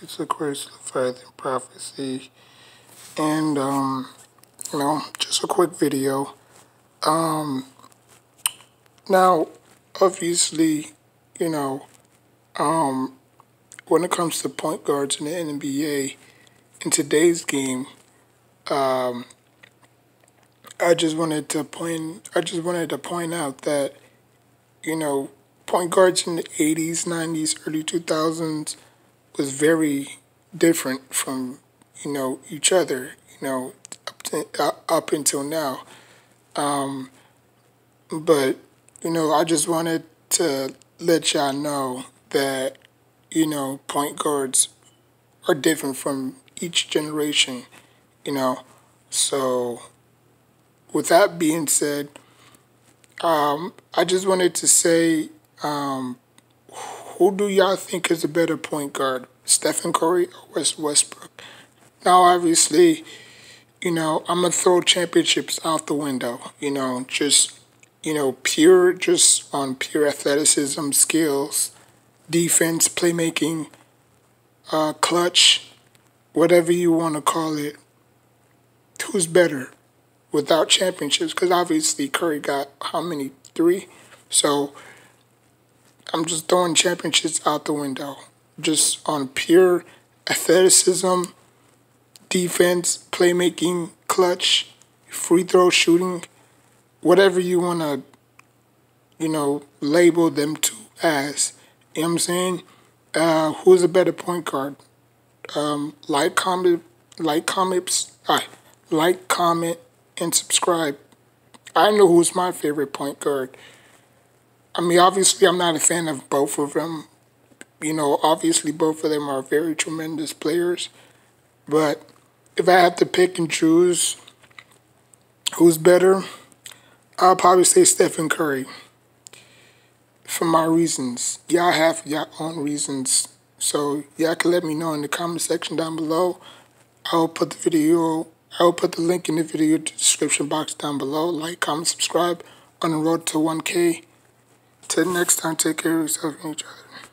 It's of course than prophecy, and um, you know, just a quick video. Um, now, obviously, you know, um, when it comes to point guards in the NBA, in today's game, um, I just wanted to point. I just wanted to point out that, you know, point guards in the '80s, '90s, early 2000s was very different from you know each other. You know, up, to, uh, up until now. Um, but you know, I just wanted to let y'all know that you know point guards are different from each generation. You know, so with that being said, um, I just wanted to say um, who do y'all think is a better point guard, Stephen Curry or Wes Westbrook? Now, obviously, you know, I'm going to throw championships out the window, you know, just, you know, pure, just on pure athleticism, skills, defense, playmaking, uh, clutch, whatever you want to call it. Who's better without championships? Because obviously Curry got how many? Three? So I'm just throwing championships out the window. Just on pure athleticism, defense, playmaking, clutch, free throw shooting, whatever you want to, you know, label them to as. You know what I'm saying? Uh, who's a better point guard? Um, like, comment, like, comments, uh, like, comment, and subscribe. I know who's my favorite point guard. I mean, obviously, I'm not a fan of both of them. You know, obviously, both of them are very tremendous players. But if I had to pick and choose who's better, I'll probably say Stephen Curry. For my reasons. Y'all have your own reasons. So y'all can let me know in the comment section down below. I'll put the video, I'll put the link in the video description box down below. Like, comment, subscribe on the road to 1K. Till next time, take care of yourself and each other.